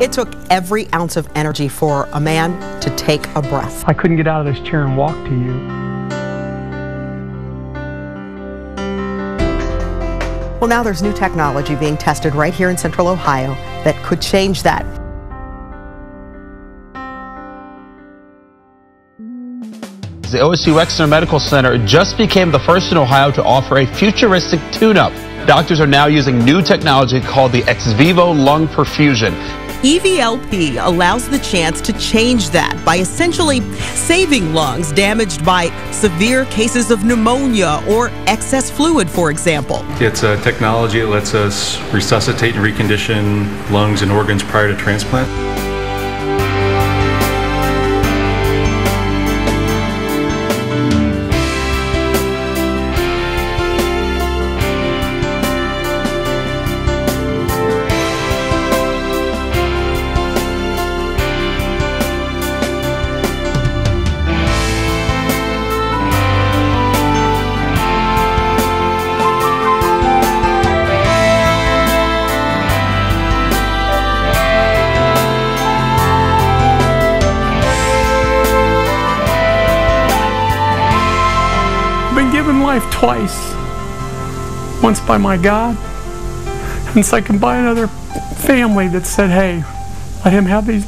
It took every ounce of energy for a man to take a breath. I couldn't get out of this chair and walk to you. Well, now there's new technology being tested right here in central Ohio that could change that. The OSU Wexner Medical Center just became the first in Ohio to offer a futuristic tune-up. Doctors are now using new technology called the ex vivo lung perfusion. EVLP allows the chance to change that by essentially saving lungs damaged by severe cases of pneumonia or excess fluid, for example. It's a technology that lets us resuscitate and recondition lungs and organs prior to transplant. Given life twice. Once by my God, and second by another family that said, hey, let him have these